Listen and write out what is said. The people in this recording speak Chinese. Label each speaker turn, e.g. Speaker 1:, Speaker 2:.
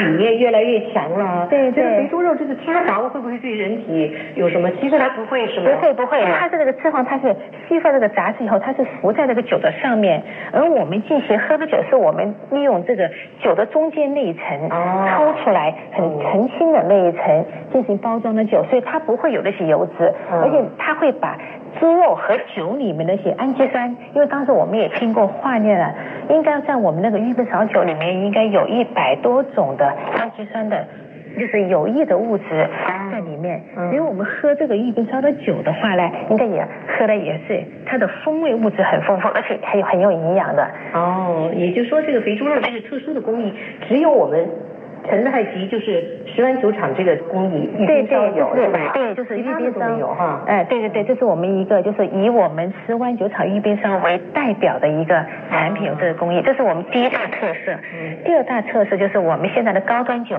Speaker 1: 理念越来越强了。
Speaker 2: 对对
Speaker 1: 这个肥猪肉这个脂肪会不会对人体有什么？其实它不会是吗？
Speaker 2: 不会不会，
Speaker 1: 嗯
Speaker 2: 它的那个脂肪它是吸附这个杂质以后，它是浮在那个酒的上面，而我们进行喝的酒是我们利用这个酒的中间那一层
Speaker 1: 哦
Speaker 2: 抽出来很澄清的那一层进行包装的酒，所以它不会有那些油脂，
Speaker 1: 嗯
Speaker 2: 而且它会把。猪肉和酒里面那些氨基酸，因为当时我们也听过化验了，应该在我们那个玉冰烧酒里面应该有一百多种的氨基酸的，就是有益的物质在里面。因为我们喝这个玉冰烧的酒的话呢，应该也喝的也是它的风味物质很丰富，而且还有很有营养的。
Speaker 1: 哦，也就是说这个肥猪肉这是特殊的工艺，只有我们陈太极就是十湾酒厂这个工艺玉冰烧有
Speaker 2: 对
Speaker 1: 是吧？
Speaker 2: 对，就是玉冰烧
Speaker 1: 没有哈。
Speaker 2: 哎，对对对，这是我们一个就是以我们石湾酒厂玉冰烧为代表的一个产品，这个工艺，这是我们第一大特色。
Speaker 1: 嗯
Speaker 2: 第二大特色就是我们现在的高端酒